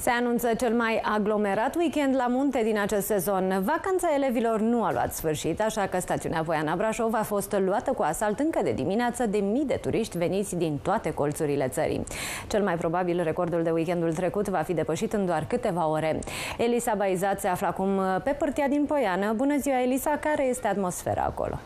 Se anunță cel mai aglomerat weekend la munte din acest sezon. Vacanța elevilor nu a luat sfârșit, așa că stațiunea Voiana Brașov a fost luată cu asalt încă de dimineață de mii de turiști veniți din toate colțurile țării. Cel mai probabil recordul de weekendul trecut va fi depășit în doar câteva ore. Elisa Baizat se află acum pe pârtia din Poiană. Bună ziua, Elisa! Care este atmosfera acolo?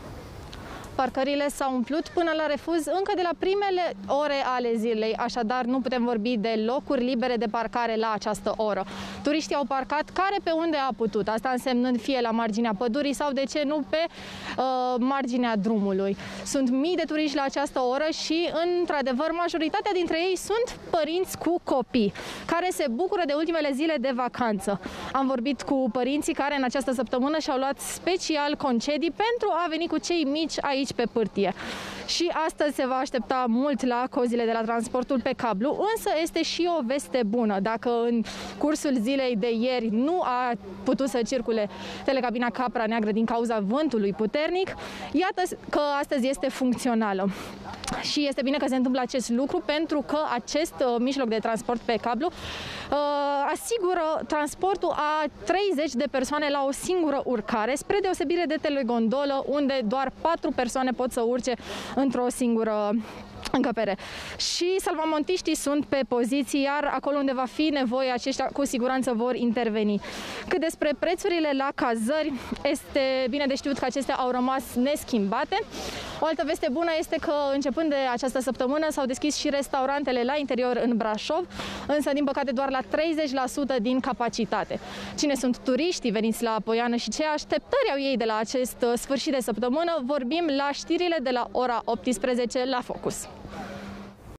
Parcările s-au umplut până la refuz încă de la primele ore ale zilei, așadar nu putem vorbi de locuri libere de parcare la această oră. Turiștii au parcat care pe unde a putut, asta însemnând fie la marginea pădurii sau de ce nu pe uh, marginea drumului. Sunt mii de turiști la această oră și, într-adevăr, majoritatea dintre ei sunt părinți cu copii, care se bucură de ultimele zile de vacanță. Am vorbit cu părinții care în această săptămână și-au luat special concedii pentru a veni cu cei mici aici aici pe pârtie. Și astăzi se va aștepta mult la cozile de la transportul pe cablu, însă este și o veste bună. Dacă în cursul zilei de ieri nu a putut să circule telecabina Capra Neagră din cauza vântului puternic, iată că astăzi este funcțională. Și este bine că se întâmplă acest lucru pentru că acest uh, mijloc de transport pe cablu uh, asigură transportul a 30 de persoane la o singură urcare, spre deosebire de telegondolă, unde doar 4 persoane pot să urce într-o singură încăpere. Și salvamontiștii sunt pe poziții, iar acolo unde va fi nevoie, aceștia cu siguranță vor interveni. Cât despre prețurile la cazări, este bine de știut că acestea au rămas neschimbate. O altă veste bună este că începând de această săptămână s-au deschis și restaurantele la interior în Brașov, însă din păcate doar la 30% din capacitate. Cine sunt turiștii veniți la Poiană și ce așteptări au ei de la acest sfârșit de săptămână, vorbim la știrile de la ora 18 la Focus.